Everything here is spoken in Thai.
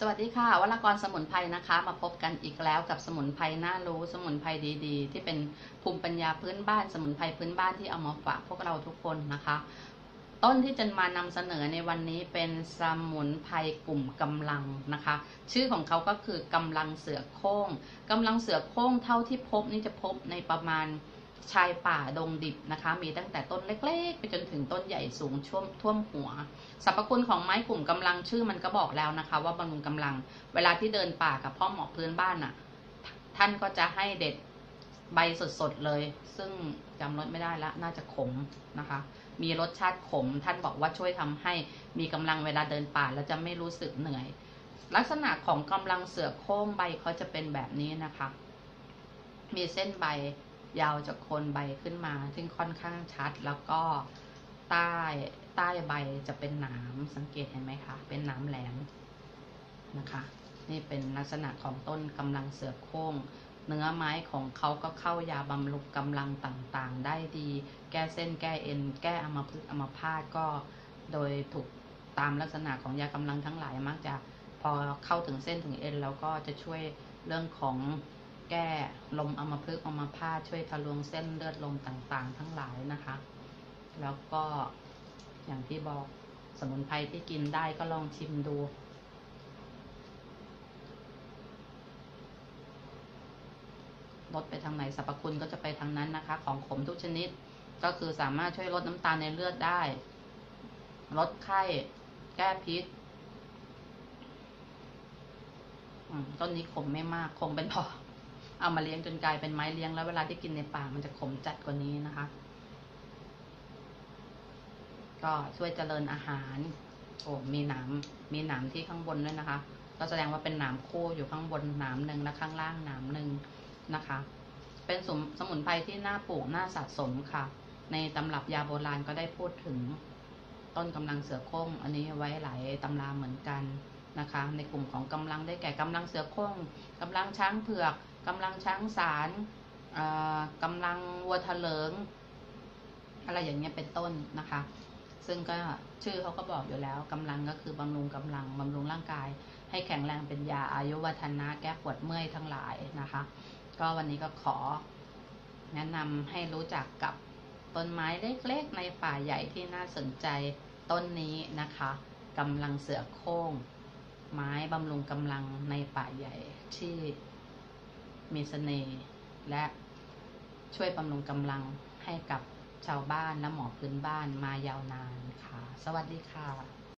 สวัสดีค่ะวรากรสมุนไพรนะคะ มาพบกันอีกแล้วกับสมุนไพรน่ารู้สมุนไพรดีๆ ที่เป็นภูมิปัญญาพื้นบ้าน สมุนไพรพื้นบ้านที่เอามาฝากพวกเราทุกคนนะคะ ต้นที่จะมานำเสนอในวันนี้เป็นสมุนไพรกลุ่มกำลังนะคะ ชื่อของเขาก็คือกำลังเสือโค้งกำลังเสือโค้งเท่าที่พบนี่จะพบในประมาณ ชายป่าดงดิบนะคะ มีตั้งแต่ต้นเล็ก ๆ ไปจนถึงต้นใหญ่สูงช่วมท่วมหัวสรรพคุณของไม้กลุ่มกำลังชื่อมันก็บอกแล้วนะคะ ว่าบำรุงกำลัง เวลาที่เดินป่ากับพ่อหมอพื้นบ้านน่ะ ท่านก็จะให้เด็ดใบสดๆเลย ซึ่งจำรสไม่ได้ละน่าจะขมนะคะ มีรสชาติขม ท่านบอกว่าช่วยทำให้มีกำลังเวลาเดินป่าแล้วจะไม่รู้สึกเหนื่อย ลักษณะของกำลังเสือโค้งใบเขาจะเป็นแบบนี้นะคะ มีเส้นใบ ยาวจากโคนใบขึ้นมา ซึ่งค่อนข้างชัดแล้วก็ใต้ใต้ใบจะเป็นหนามสังเกตเห็นไหมคะเป็นหนามแหลมนะคะ นี่เป็นลักษณะของต้นกำลังเสือโค้งเนื้อไม้ของเขาก็เข้ายาบำรุงกำลังต่างๆ ได้ดี แก้เส้นแก้เอ็น แก้อัมพฤกษ์อัมพาตก็โดยถูกตามลักษณะของยากำลังทั้งหลายมักจะพอเข้าถึงเส้นถึงเอ็น แล้วก็จะช่วยเรื่องของ แก้ลมอมพฤกอมพาช่วยทะลวงเส้นเลือดลมต่างๆ ทั้งหลายนะคะ แล้วก็อย่างที่บอกสมุนไพรที่กินได้ก็ลองชิมดู ลดไปทางไหนสรรพคุณก็จะไปทางนั้นนะคะ ของขมทุกชนิดก็คือสามารถช่วยลดน้ำตาลในเลือดได้ ลดไข้ แก้พิษต้นนี้ขมไม่มากคงเป็นพอ เอามาเลี้ยงจนกลายเป็นไม้เลี้ยงแล้วเวลาที่กินในป่ามันจะขมจัดกว่านี้นะคะ ก็ช่วยเจริญอาหาร โอ้มีหนามมีหนามที่ข้างบนด้วยนะคะ ก็แสดงว่าเป็นหนามคู่อยู่ข้างบนหนามหนึ่งและข้างล่างหนามหนึ่งนะคะ เป็นสมสมุนไพรที่น่าปลูกน่าสะสมค่ะ ในตำรับยาโบราณก็ได้พูดถึงต้นกำลังเสือโค้งอันนี้ไว้หลายตำราเหมือนกันนะคะ ในกลุ่มของกำลังได้แก่กำลังเสือโค้งกำลังช้างเผือก กำลังช้างสารกำลังวัวทะเลิง อะไรอย่างเงี้ยเป็นต้นนะคะ ซึ่งก็ชื่อเขาก็บอกอยู่แล้วกำลังก็คือบำรุงกำลังบำรุงร่างกาย ให้แข็งแรงเป็นยาอายุวัฒนะแก้ปวดเมื่อยทั้งหลายนะคะ ก็วันนี้ก็ขอแนะนำให้รู้จักกับต้นไม้เล็กๆในป่าใหญ่ที่น่าสนใจต้นนี้นะคะกำลังเสือโค้ง ไม้บำรุงกำลังในป่าใหญ่ที่ มีเสน่ห์และช่วยบำรุงกำลังให้กับชาวบ้านและหมอพื้นบ้านมายาวนานค่ะ สวัสดีค่ะ